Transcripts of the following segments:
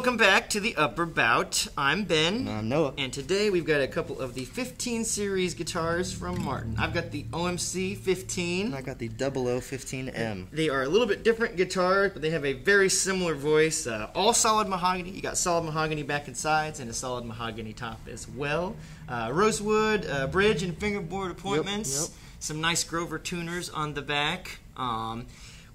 welcome back to the Upper Bout. I'm Ben. I'm Noah. And today we've got a couple of the 15 series guitars from Martin. I've got the OMC 15. And I got the 0015M. They are a little bit different guitars, but they have a very similar voice. Uh, all solid mahogany. You got solid mahogany back and sides and a solid mahogany top as well. Uh, rosewood uh, bridge and fingerboard appointments. yep. Some nice Grover tuners on the back. Um,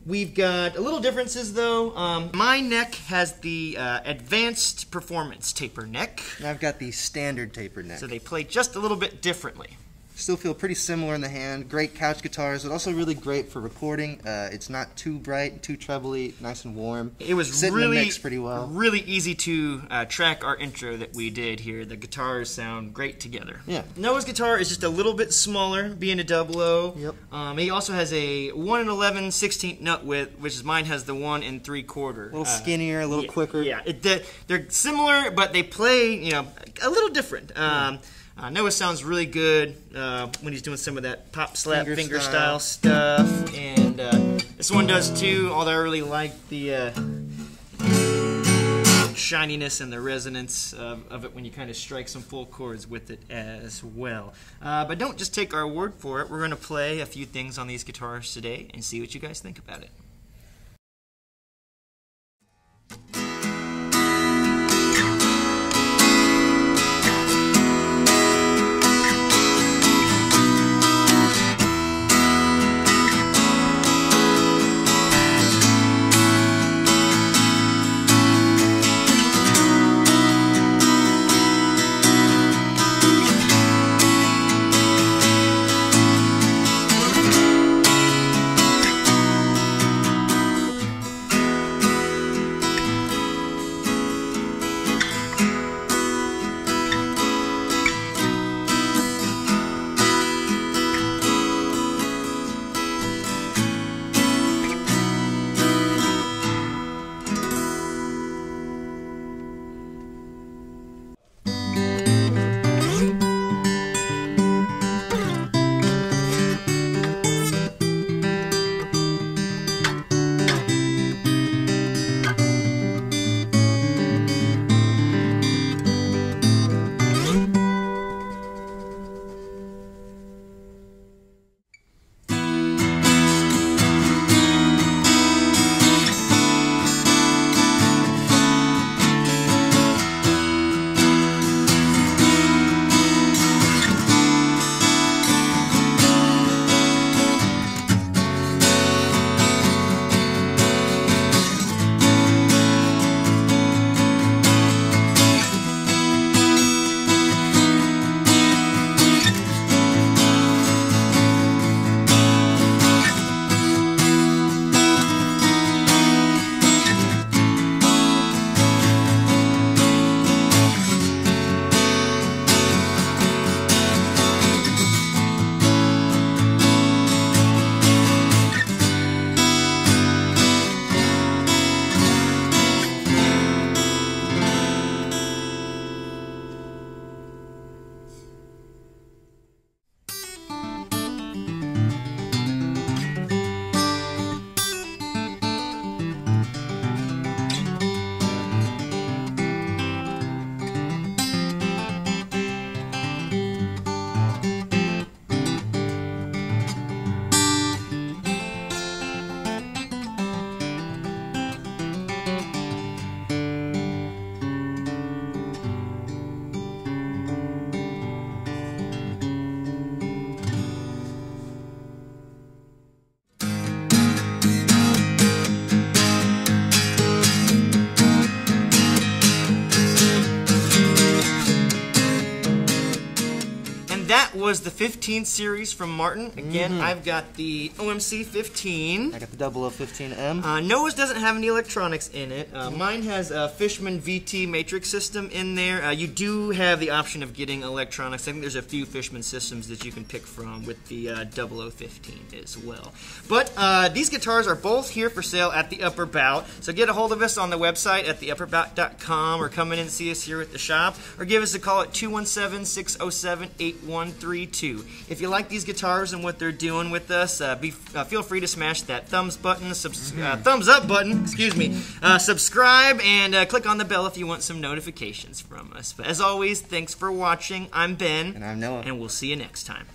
We've got a little differences though. Um, my neck has the uh, advanced performance taper neck, And I've got the standard taper neck. so they play just a little bit differently. Still feel pretty similar in the hand. Great couch guitars, but also really great for recording. Uh, it's not too bright, too trebly, nice and warm. It was Sit in really, pretty well. really easy to uh, track our intro that we did here. The guitars sound great together. Yeah. Noah's guitar is just a little bit smaller, being a double O. Yep. Um, he also has a one and 11 16th nut width, which is mine has the one and three quarter. A little skinnier, a little yeah, quicker. Yeah, it, they're, they're similar, but they play, you know, a little different. Um, uh, Noah sounds really good uh, when he's doing some of that pop slap Finger finger, style. style. stuff, and uh, this one does too. Although I really like the uh, shininess and the resonance of, of it when you kind of strike some full chords with it as well. Uh, but don't just take our word for it. We're going to play a few things on these guitars today and see what you guys think about it. And that was the 15 series from Martin. Again, I've got the OMC 15. I got the 0015M. Uh, Noah's doesn't have any electronics in it. Uh, mine has a Fishman VT matrix system in there. Uh, you do have the option of getting electronics. I think there's a few Fishman systems that you can pick from with the uh, 0015 as well. But uh, these guitars are both here for sale at the Upper Bout. So get a hold of us on the website at theupperbout.com or come in and see us here at the shop or give us a call at 217 607 81 132. If you like these guitars and what they're doing with us, uh, be, uh, feel free to smash that thumbs button, subs- uh, thumbs up button, excuse me, uh, subscribe, and uh, click on the bell if you want some notifications from us. But as always, thanks for watching. I'm Ben, And I'm Noah. and we'll see you next time.